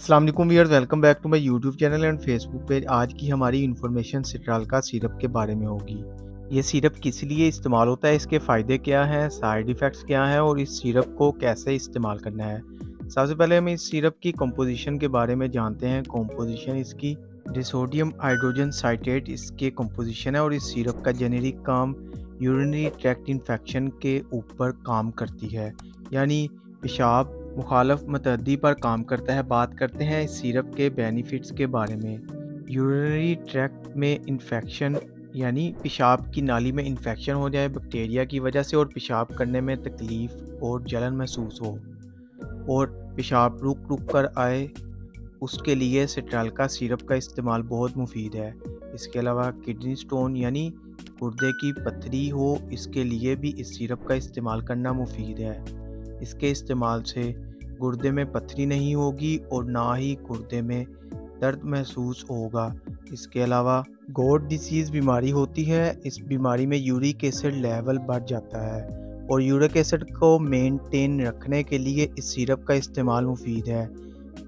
अस्सलाम वालेकुम viewers welcome back to my YouTube channel and Facebook page आज की हमारी इन्फॉर्मेशन सिट्राल सिरप के बारे में होगी। ये सिरप किस लिए इस्तेमाल होता है? इसके फ़ायदे क्या हैं? साइड इफ़ेक्ट्स क्या हैं? और इस सिरप को कैसे इस्तेमाल करना है? सबसे पहले हम इस सिरप की कंपोजिशन के बारे में जानते हैं। कंपोजिशन इसकी डिसोडियम हाइड्रोजन साइटेट इसके कंपोजिशन है और इस सिरप का जेनेरिक काम यूरिनरी ट्रैक्ट इन्फेक्शन के ऊपर काम करती है। यानी पेशाब मुखालफ मतदी पर काम करता है, बात करते हैं इस सिरप के बेनिफिट्स के बारे में। यूरिनरी ट्रैक्ट में इन्फेक्शन यानी पेशाब की नाली में इन्फेक्शन हो जाए बैक्टीरिया की वजह से और पेशाब करने में तकलीफ़ और जलन महसूस हो और पेशाब रुक रुक कर आए, उसके लिए सिट्राल का सिरप का इस्तेमाल बहुत मुफीद है। इसके अलावा किडनी स्टोन, यानी गुर्दे की पथरी हो, इसके लिए भी इस सिरप का इस्तेमाल करना मुफीद है। इसके इस्तेमाल से गुर्दे में पथरी नहीं होगी और ना ही गुर्दे में दर्द महसूस होगा। इसके अलावा गोड डिसीज़ बीमारी होती है। इस बीमारी में यूरिक एसिड लेवल बढ़ जाता है और यूरिक एसिड को मेंटेन रखने के लिए इस सिरप का इस्तेमाल मुफीद है।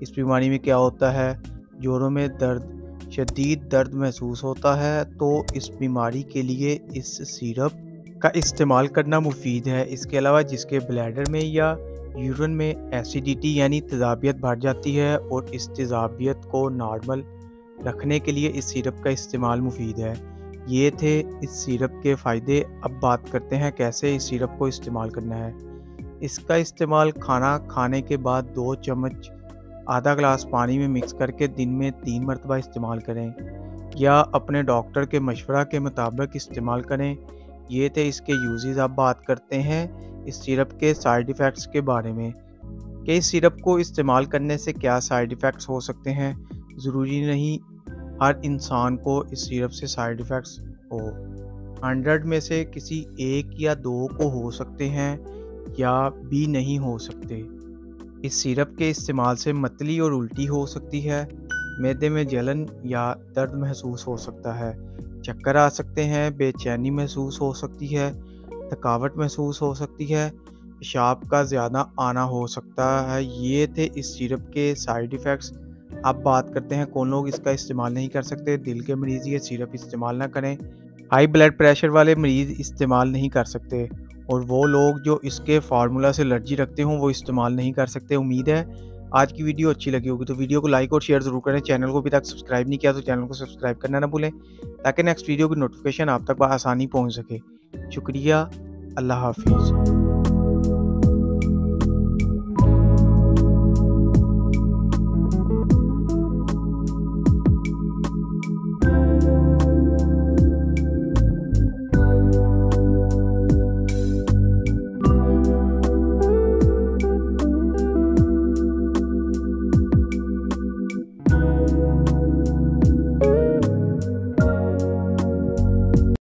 इस बीमारी में क्या होता है? जोड़ों में दर्द, शदीद दर्द महसूस होता है तो इस बीमारी के लिए इस सिरप का इस्तेमाल करना मुफीद है। इसके अलावा जिसके ब्लैडर में या यूरन में एसिडिटी यानी तेज़ाबियत बढ़ जाती है और इस तेज़ाबियत को नॉर्मल रखने के लिए इस सिरप का इस्तेमाल मुफीद है। ये थे इस सिरप के फ़ायदे। अब बात करते हैं कैसे इस सिरप को इस्तेमाल करना है। इसका इस्तेमाल खाना खाने के बाद दो चम्मच आधा गिलास पानी में मिक्स करके दिन में तीन मरतबा इस्तेमाल करें या अपने डॉक्टर के मशवरा के मुताबिक इस्तेमाल करें। ये थे इसके यूजेस अब बात करते हैं इस सिरप के साइड इफ़ेक्ट्स के बारे में। कि इस सिरप को इस्तेमाल करने से क्या साइड इफ़ेक्ट्स हो सकते हैं? ज़रूरी नहीं, हर इंसान को इस सिरप से साइड इफ़ेक्ट्स हो। हंड्रेड में से किसी एक या दो को हो सकते हैं या भी नहीं हो सकते। इस सिरप के इस्तेमाल से मतली और उल्टी हो सकती है, मैदे में जलन या दर्द महसूस हो सकता है। चक्कर आ सकते हैं, बेचैनी महसूस हो सकती है, थकावट महसूस हो सकती है, पेशाब का ज़्यादा आना हो सकता है। ये थे इस सिरप के साइड इफ़ेक्ट्स। अब बात करते हैं कौन लोग इसका इस्तेमाल नहीं कर सकते। दिल के मरीज़ ये सिरप इस्तेमाल ना करें। हाई ब्लड प्रेशर वाले मरीज़ इस्तेमाल नहीं कर सकते और वो लोग जो इसके फार्मूला से एलर्जी रखते हों, वो इस्तेमाल नहीं कर सकते। उम्मीद है आज की वीडियो अच्छी लगी होगी तो वीडियो को लाइक और शेयर ज़रूर करें। चैनल को अभी तक सब्सक्राइब नहीं किया तो चैनल को सब्सक्राइब करना ना भूलें, ताकि नेक्स्ट वीडियो की नोटिफिकेशन आप तक आसानी पहुँच सके। शुक्रिया, अल्लाह हाफिज़।